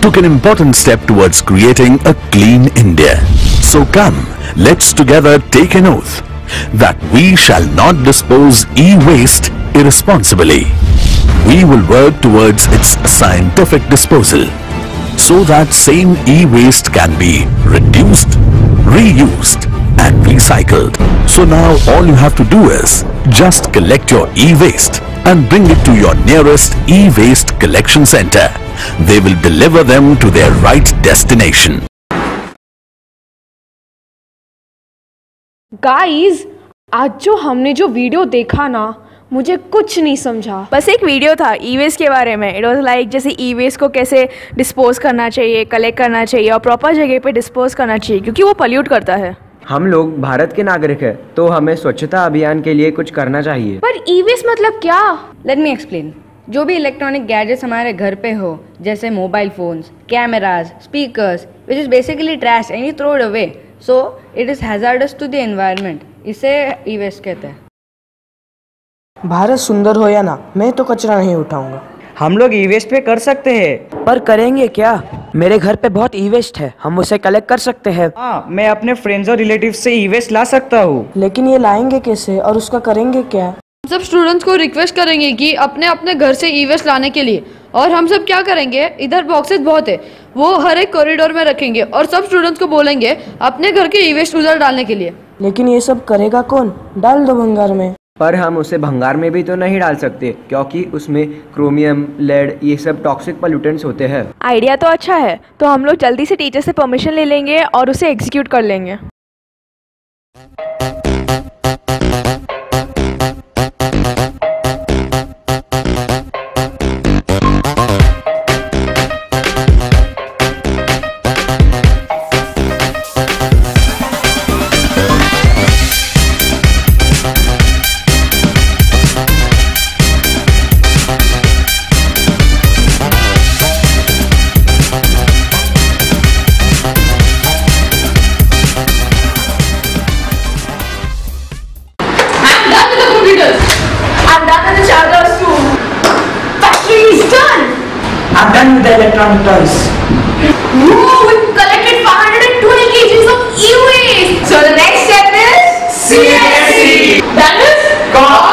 took an important step towards creating a clean India. So come, let's together take an oath that we shall not dispose e-waste irresponsibly. We will work towards its scientific disposal so that same e-waste can be reduced, reused and recycled. So now all you have to do is just collect your e-waste and bring it to your nearest e-waste collection center. They will deliver them to their right destination. Guys आज जो हमने जो video देखा ना मुझे कुछ नहीं समझा। बस एक वीडियो था ई वेस्ट के बारे में। इट वॉज़ लाइक जैसे ई वेस्ट को कैसे डिस्पोज करना चाहिए कलेक्ट करना चाहिए और प्रॉपर जगह पे डिस्पोज करना चाहिए क्योंकि वो पल्यूट करता है। हम लोग भारत के नागरिक हैं तो हमें स्वच्छता अभियान के लिए कुछ करना चाहिए। पर ई वेस्ट मतलब क्या? लेट मी एक्सप्लेन जो भी इलेक्ट्रॉनिक गैजेट्स हमारे घर पे हो जैसे mobile phones cameras speakers which is basically trash and you throw it away so it is hazardous to the environment इसे ई वेस्ट कहते हैं। भारत सुंदर हो या ना मैं तो कचरा नहीं उठाऊँगा। हम लोग ई वेस्ट पे कर सकते हैं। पर करेंगे क्या? मेरे घर पे बहुत ई वेस्ट है। हम उसे कलेक्ट कर सकते हैं। हाँ मैं अपने फ्रेंड्स और रिलेटिव से ई वेस्ट ला सकता हूँ। लेकिन ये लाएँगे कैसे? और उसका करेंगे क्या? सब स्टूडेंट्स को रिक्वेस्ट करेंगे कि अपने अपने घर से ई वेस्ट लाने के लिए। और हम सब क्या करेंगे? इधर बॉक्सेस बहुत है। वो हर एक कॉरिडोर में रखेंगे और सब स्टूडेंट्स को बोलेंगे अपने घर के ई वेस्ट उधर डालने के लिए। लेकिन ये सब करेगा कौन? डाल दो भंगार में। पर हम उसे भंगार में भी तो नहीं डाल सकते क्योंकि उसमें क्रोमियम लेड ये सब टॉक्सिक पोल्यूटेंट्स होते हैं। आइडिया तो अच्छा है तो हम लोग जल्दी से टीचर से परमिशन ले लेंगे और उसे एग्जीक्यूट कर लेंगे। I'm done with the electronic toys. No, we collected 520 kg of e-waste. So the next step is CSC. That is gone.